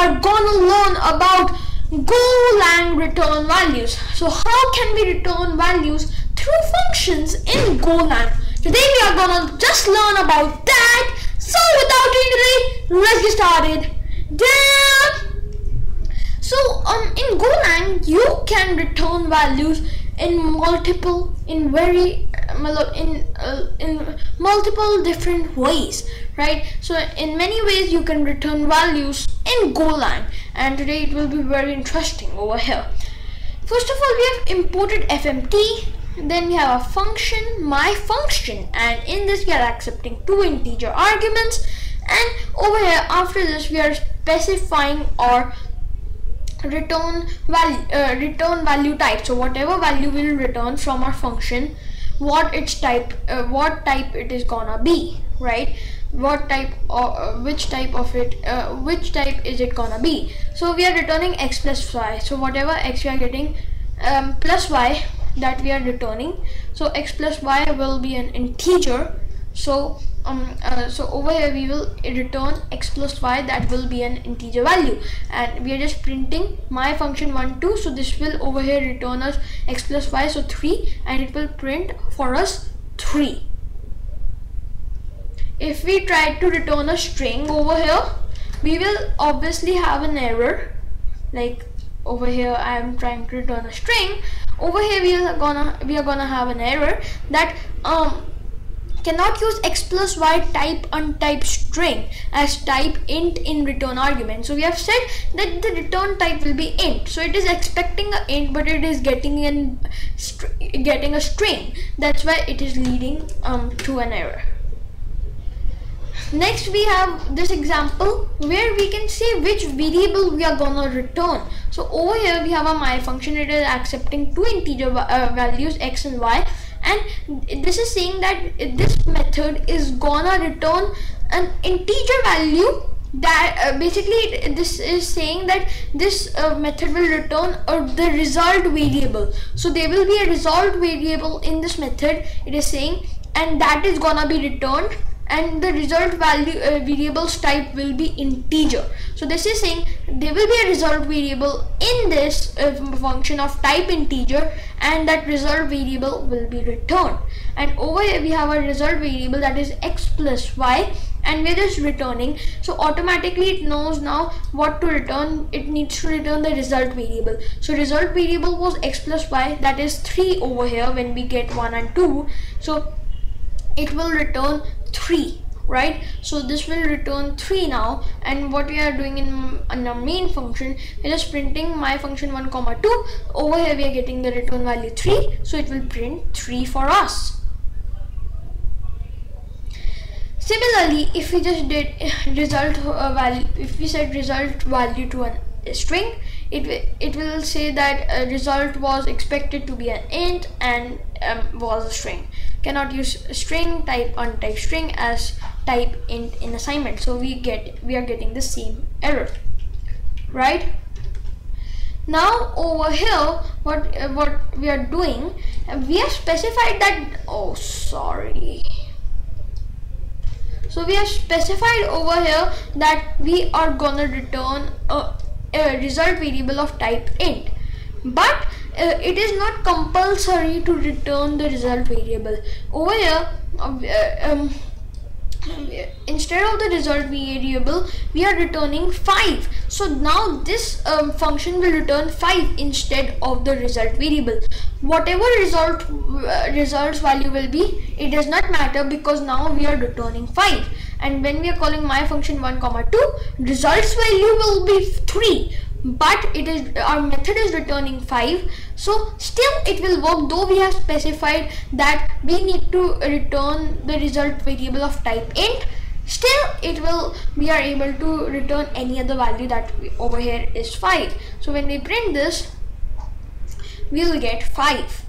are gonna learn about Golang return values. So how can we return values through functions in Golang? Today we are gonna just learn about that. So without any delay, let's get started. Damn! So um in Golang you can return values in multiple in very uh, in uh, in multiple different ways right? So in many ways you can return values in Golang and today it will be very interesting over here. First of all we have imported fmt then we have a function my function. And in this we are accepting two integer arguments. And over here after this we are specifying our return value uh, return value type. So whatever value will return from our function what its type uh, what type it is gonna be right? What type or uh, which type of it uh, which type is it gonna be? So we are returning x plus y. So whatever x we are getting um, plus y that we are returning. So x plus y will be an integer. So um, uh, so over here we will return x plus y that will be an integer value. And we are just printing my function 1 2 so this will over here return us x plus y so 3 and it will print for us 3 if we try to return a string over here we will obviously have an error. Like over here I am trying to return a string. Over here we are gonna we are gonna have an error that um cannot use x plus y type untyped string as type int in return argument. So we have said that the return type will be int. So it is expecting a int but it is getting in getting a string. That's why it is leading um, to an error. Next we have this example where we can say which variable we are gonna return. So over here we have a my function. It is accepting two integer uh, values x and y and this is saying that this method is gonna return an integer value that uh, basically this is saying that this uh, method will return uh, the result variable. So there will be a result variable in this method it is saying and that is gonna be returned and the result value uh, variables type will be integer. So this is saying there will be a result variable in this uh, function of type integer and that result variable will be returned. And over here we have a result variable that is x plus y and we're just returning so automatically it knows now what to return. It needs to return the result variable. So result variable was x plus y that is 3 over here when we get 1 and 2 so it will return 3 right? So this will return 3 now and what we are doing in, in our main function is just printing my function 1 comma 2 over here we are getting the return value 3 so it will print 3 for us. Similarly if we just did result uh, value if we set result value to an, a string it it will say that a result was expected to be an int and um, was a string. Cannot use string type untyped string as type int in assignment. So we get we are getting the same error. Right? Now over here what uh, what we are doing we have specified that oh sorry. So we have specified over here that we are gonna return a, a result variable of type int. But uh, it is not compulsory to return the result variable. Over here uh, um, instead of the result variable we are returning 5 so now this um, function will return 5 instead of the result variable. Whatever result uh, results value will be it does not matter because now we are returning 5 and when we are calling my function 1 comma 2 results value will be 3 but it is our method is returning 5 so still it will work though we have specified that we need to return the result variable of type int still it will we are able to return any other value that we, over here is 5 so when we print this we will get 5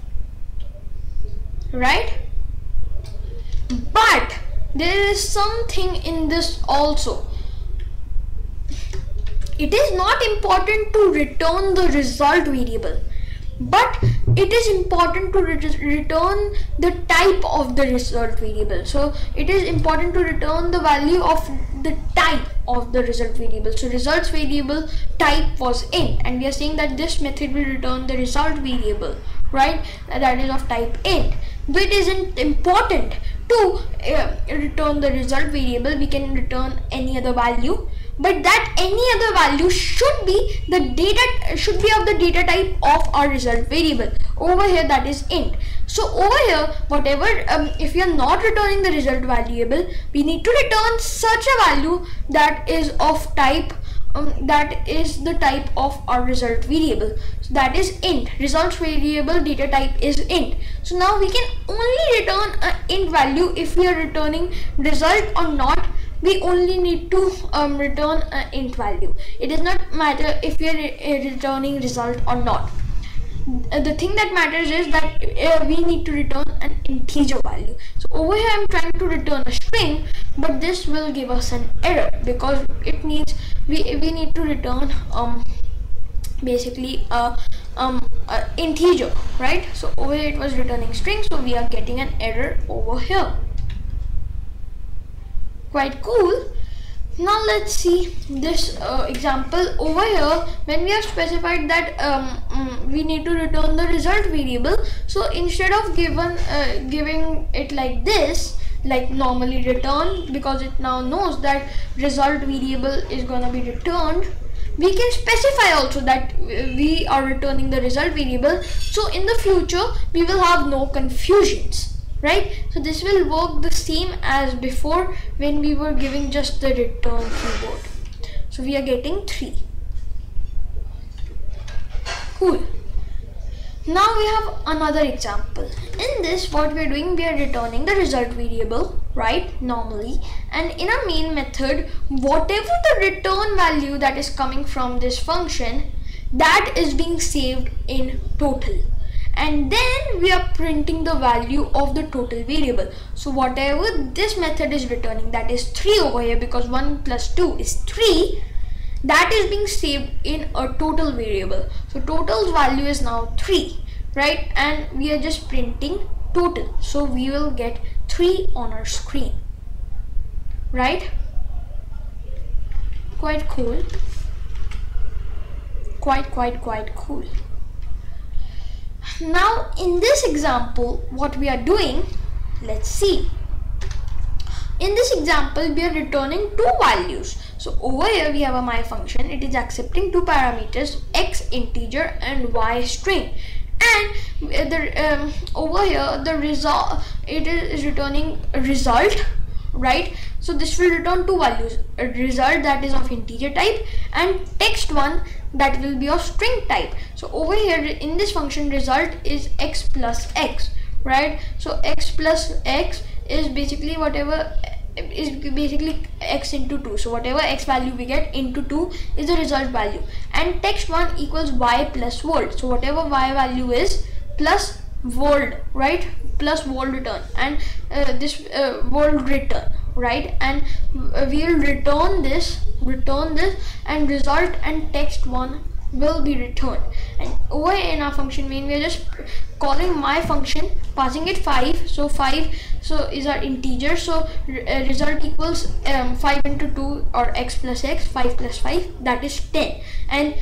right? But there is something in this also. It is not important to return the result variable but it is important to re return the type of the result variable. So it is important to return the value of the type of the result variable. So results variable type was int and we are saying that this method will return the result variable right? That is of type int but it isn't important to uh, return the result variable. We can return any other value but that any other value should be the data should be of the data type of our result variable. Over here that is int. So over here whatever um, if are not returning the result variable we need to return such a value that is of type um, that is the type of our result variable. So that is int. Results variable data type is int. So now we can only return an int value if we are returning result or not we only need to um, return an int value. It does not matter if we are uh, returning result or not. Uh, the thing that matters is that uh, we need to return an integer value. So over here i'm trying to return a string but this will give us an error because it needs we we need to return um basically a um a integer right? So over here it was returning string so we are getting an error over here quite cool. Now let's see this uh, example over here. When we have specified that um, um, we need to return the result variable so instead of given uh, giving it like this like normally return because it now knows that result variable is gonna be returned we can specify also that we are returning the result variable. So in the future we will have no confusions right? So this will work the same as before when we were giving just the return keyboard. So we are getting 3 cool. Now we have another example. In this what we are doing we are returning the result variable right normally. And in our main method whatever the return value that is coming from this function that is being saved in total and then we are printing the value of the total variable. So whatever this method is returning that is 3 over here because 1 plus 2 is 3 that is being saved in a total variable. So total's value is now 3 right? And we are just printing total. So we will get 3 on our screen right? Quite cool. Quite quite quite cool now in this example what we are doing let's see. In this example we are returning two values. So over here we have a my function. It is accepting two parameters x integer and y string. And the um, over here the result it is returning a result right? So this will return two values. A result that is of integer type and text one that will be of string type. So over here in this function result is x plus x right? So x plus x is basically whatever is basically x into 2 so whatever x value we get into 2 is the result value. And text 1 equals y plus volt. So whatever y value is plus volt right? Plus volt return and uh, this uh, volt return right? And uh, we will return this return this and result and text one will be returned. And over in our function main we are just calling my function passing it 5 so 5 so is our integer. So uh, result equals um, 5 into 2 or x plus x 5 plus 5 that is 10 and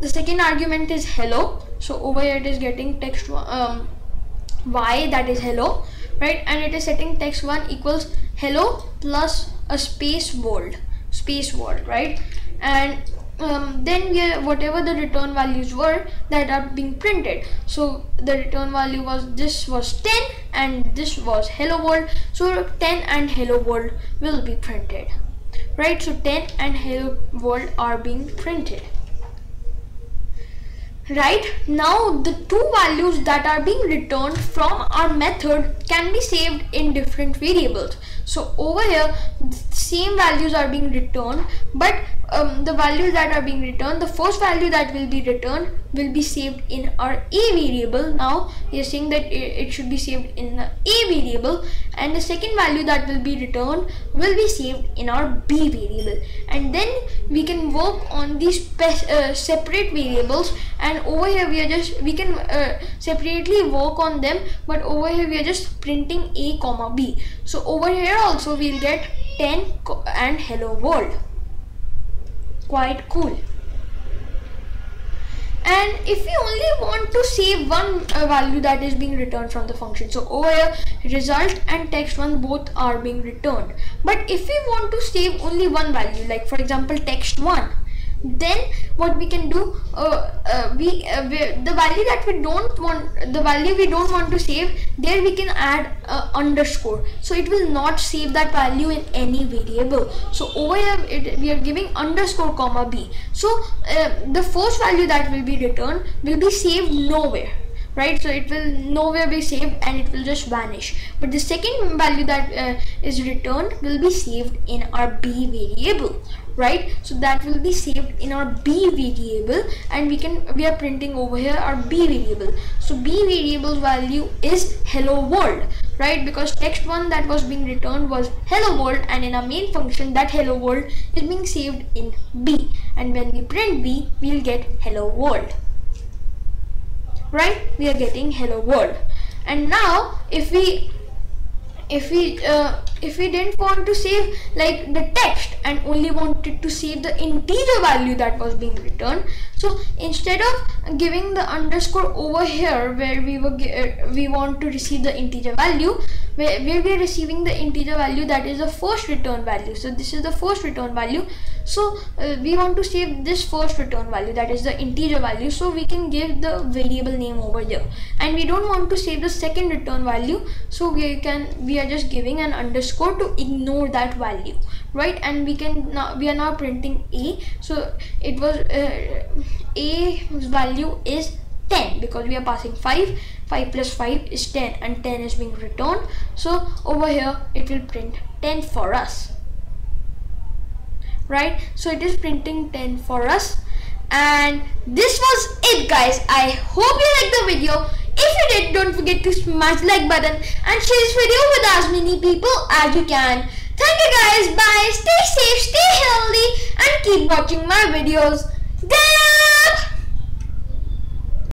the second argument is hello. So over here it is getting text um, y that is hello right? And it is setting text 1 equals hello plus a space world space world right? And um, then we whatever the return values were that are being printed. So the return value was this was 10 and this was hello world. So 10 and hello world will be printed right? So 10 and hello world are being printed right? Now the two values that are being returned from our method can be saved in different variables so over here same values are being returned but um, the values that are being returned the first value that will be returned will be saved in our a variable. Now we are saying that it should be saved in the a variable and the second value that will be returned will be saved in our b variable. And then we can work on these uh, separate variables and over here we are just we can uh, separately work on them but over here we are just printing a comma b. So over here also we'll get 10 and hello world quite cool. And if we only want to save one uh, value that is being returned from the function. So over here result and text one both are being returned. But if we want to save only one value like for example text one then what we can do uh, uh, we, uh, we, the value that we don't want the value we don't want to save there we can add underscore. So it will not save that value in any variable. So over here it, we are giving underscore comma b. So uh, the first value that will be returned will be saved nowhere right? So it will nowhere be saved and it will just vanish. But the second value that uh, is returned will be saved in our b variable right? So that will be saved in our b variable and we can we are printing over here our b variable. So b variable value is hello world right? Because text one that was being returned was hello world and in our main function that hello world is being saved in b. And when we print b we'll get hello world right? We are getting hello world. And now if we if we uh, if we didn't want to save like the text and only wanted to save the integer value that was being returned so instead of giving the underscore over here where we were uh, we want to receive the integer value where, where we are receiving the integer value that is the first return value. So this is the first return value. So uh, we want to save this first return value that is the integer value so we can give the variable name over there and we don't want to save the second return value so we can we are just giving an underscore to ignore that value right? And we can now we are now printing a. So it was uh, a value is 10 because we are passing 5 5 plus 5 is 10 and 10 is being returned. So over here it will print 10 for us right? So it is printing 10 for us. And this was it guys. I hope you liked the video if you did don't forget to smash like button and share this video with as many people as you can. Thank you guys. Bye. Stay safe stay healthy and keep watching my videos. Bye.